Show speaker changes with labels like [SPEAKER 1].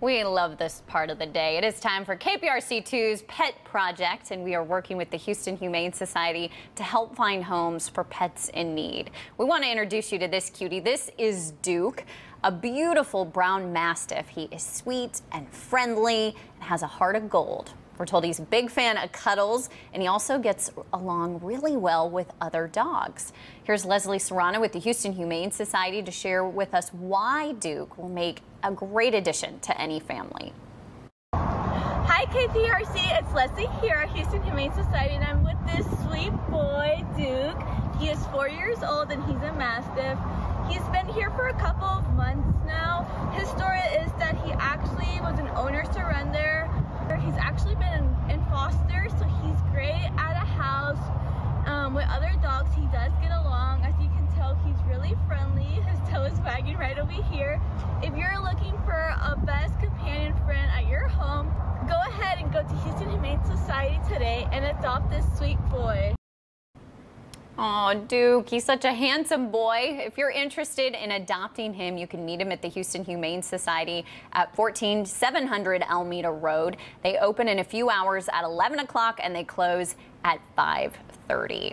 [SPEAKER 1] We love this part of the day. It is time for KPRC2's Pet Project, and we are working with the Houston Humane Society to help find homes for pets in need. We want to introduce you to this cutie. This is Duke, a beautiful brown mastiff. He is sweet and friendly and has a heart of gold. We're told he's a big fan of cuddles, and he also gets along really well with other dogs. Here's Leslie Serrano with the Houston Humane Society to share with us why Duke will make a great addition to any family.
[SPEAKER 2] Hi KPRC, it's Leslie here at Houston Humane Society and I'm with this sweet boy, Duke. He is four years old and he's a Mastiff. He's been here for a couple of months now. His story is that he actually was an owner surrender. He's actually been in, in foster, so he's great at a house. Um, with other dogs, he does get along. As you can tell, he's really friendly. His tail is wagging right over here. If you're looking for a best companion friend at your home, go ahead and go to Houston Humane Society today and adopt this sweet boy.
[SPEAKER 1] Oh, Duke, he's such a handsome boy. If you're interested in adopting him, you can meet him at the Houston Humane Society at 14700 Almeda Road. They open in a few hours at 11 o'clock and they close at 530.